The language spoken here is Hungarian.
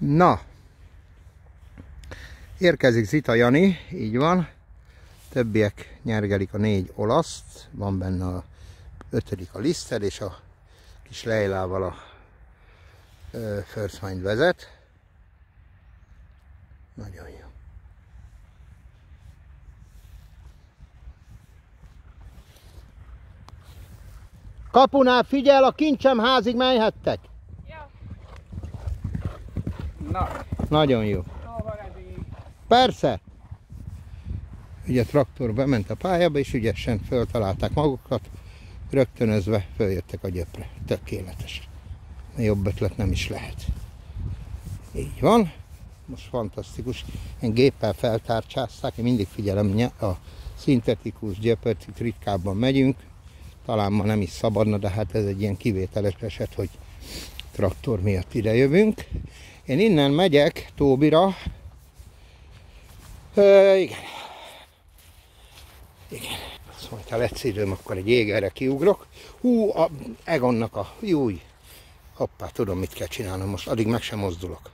Na, érkezik Zita Jani, így van. Többiek nyergelik a négy olaszt, van benne a ötödik a liszted, és a kis Leilával a First Mind vezet. Nagyon jó. Kapunál figyel, a kincsem házig menhettek. Na, Nagyon jó. Persze. Ugye a traktor bement a pályába, és ügyesen föltalálták magukat, rögtönözve följöttek a gyöpre. Tökéletes. Jobb ötlet nem is lehet. Így van. Most fantasztikus. Én géppel feltárcsázták, én mindig figyelem a szintetikus gyöpört, itt ritkábban megyünk. Talán ma nem is szabadna, de hát ez egy ilyen kivételes eset, hogy traktor miatt ide jövünk. Én innen megyek Tóbira. Ö, igen. Igen. Szóval, ha lesz időm, akkor egy égerre kiugrok. Hú, a Egonnak a... Júj. Hoppá, tudom, mit kell csinálnom most. Addig meg sem mozdulok.